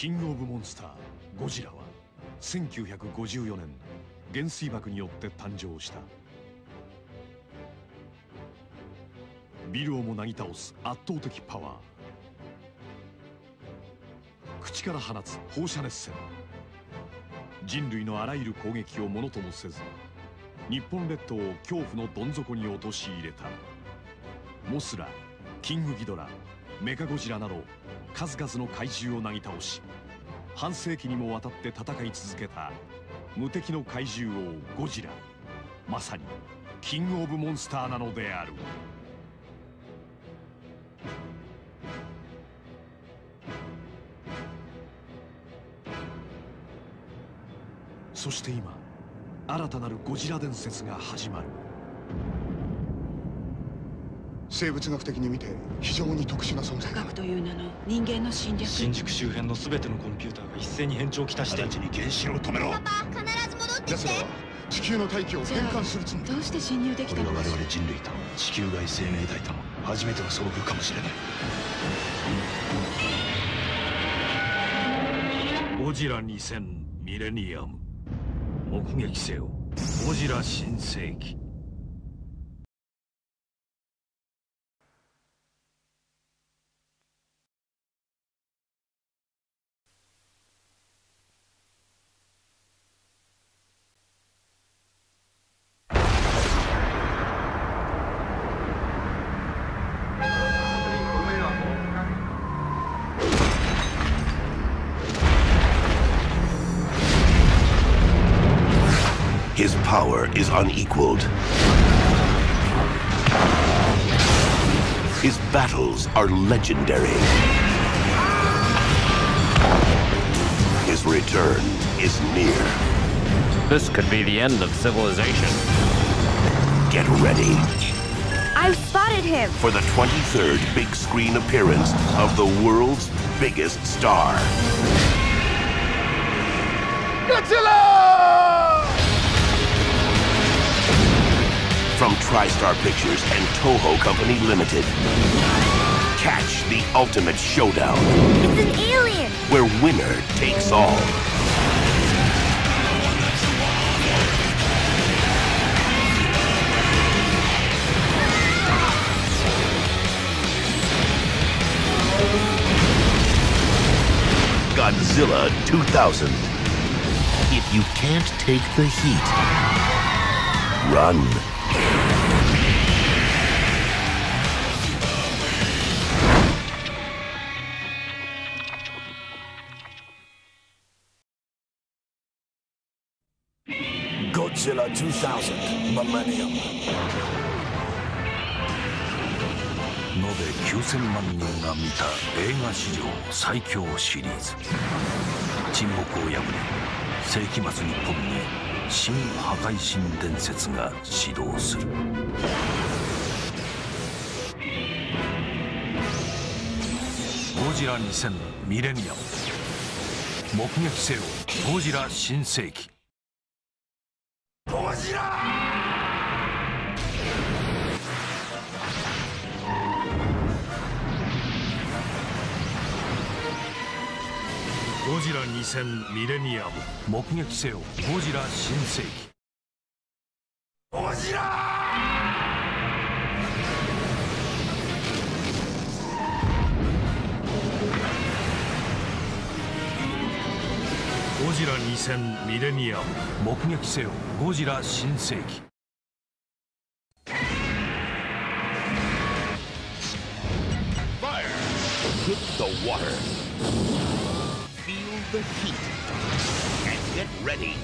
キングオブモンスターゴジラは1954年原水爆によって誕生した。ビルをもなぎ倒す圧倒的パワー。口から放つ放射熱線。人類のあらゆる攻撃をものともせず日本列島を恐怖のどん底に陥れた。モスラキングギドラメカゴジラなど数々の怪獣をなぎ倒し半世紀にもわたって戦い続けた無敵の怪獣王ゴジラ。まさにキングオブモンスターなのである。そして今新たなるゴジラ伝説が始まる。生物学的に見て非常に特殊な存在科学という名の人間の侵略。新宿周辺の全てのコンピューターが一斉に変調をきたして直ちに原子炉を止めろ。パパ必ず戻ってき奴らは地球の大気を変換するつもりどうして侵入できこれはたの我々人類と地球外生命体との初めての遭遇かもしれない。ゴジラ2000ミレニアム。目撃せよ。ゴジラ新世紀 His power is unequaled. His battles are legendary. His return is near. This could be the end of civilization. Get ready I've spotted him. for the 23rd big screen appearance of the world's biggest star. From TriStar Pictures and Toho Company Limited. Catch the ultimate showdown It's an alien. where winner takes all. Godzilla 2000. If you can't take the heat, run. Godzilla 2000 Millennium. 延べ9000万人が見た映画史上最強シリーズ沈黙を破り世紀末日本に新破壊神伝説が始動する。ゴジラ2000ミレニアム。目撃せよゴジラ新世紀。ゴジラ2000ミレニアム。目撃せよ。ゴジラ新世紀。ゴジラゴジラ2000ミレニアム。目撃せよ。ゴジラ新世紀。Fire! Hit the water. Feel the heat. And get ready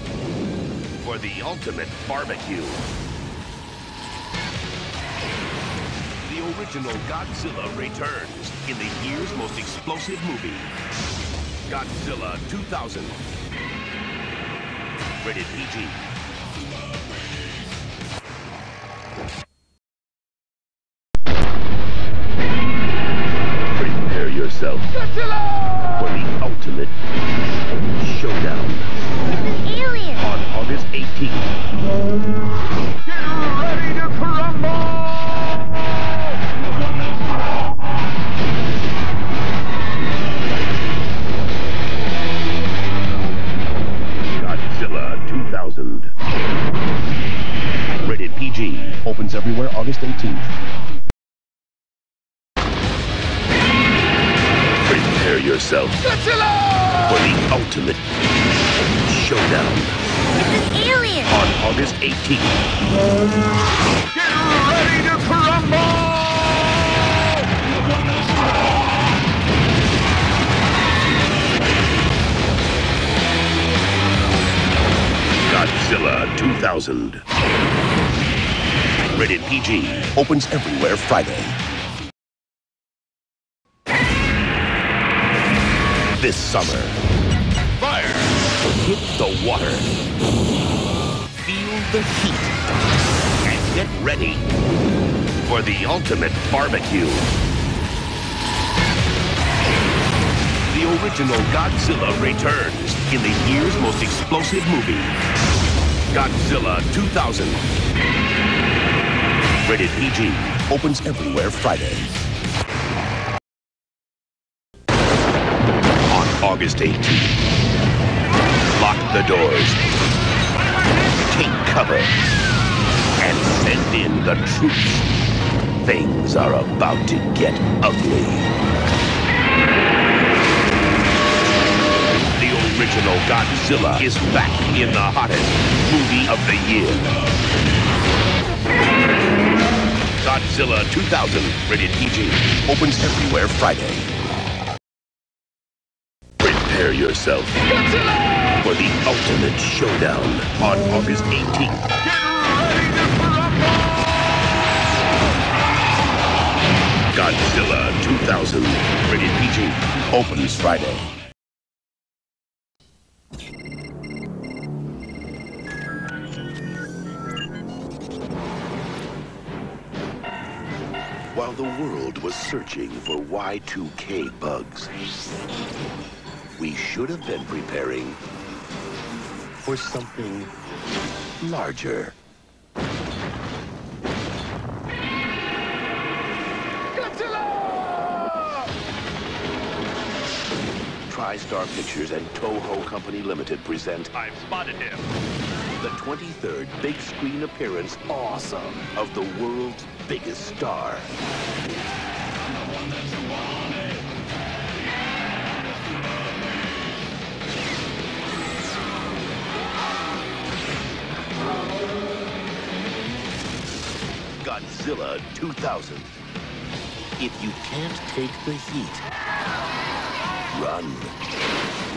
for the ultimate barbecue. The original Godzilla returns in the year's most explosive movie. Godzilla 2000. Rated PG. Prepare yourself for the ultimate showdown. It's an alien! On August 18th. Get ready to crumble! Rated PG. Opens everywhere August 18th. Prepare yourself for the ultimate showdown It's an alien! on August 18th. Get ready to crumble! Godzilla 2000. Rated PG. Opens everywhere Friday. This summer. Fire! Hit the water. Feel the heat. And get ready for the ultimate barbecue. The original Godzilla returns in the year's most explosive movie. Godzilla 2000. Rated PG. Opens everywhere Friday. August 18th. Lock the doors. Take cover. And send in the troops. Things are about to get ugly. The original Godzilla is back in the hottest movie of the year. Godzilla 2000, rated PG, opens everywhere Friday. Prepare yourself for the ultimate showdown on August 18th. Godzilla 2000, rated PG, opens Friday. While the world was searching for Y2K bugs, we should have been preparing for something larger. Godzilla! TriStar Pictures and Toho Company Limited present I've spotted him. The 23rd big screen appearance awesome of the world's biggest star. Godzilla 2000. If you can't take the heat, run.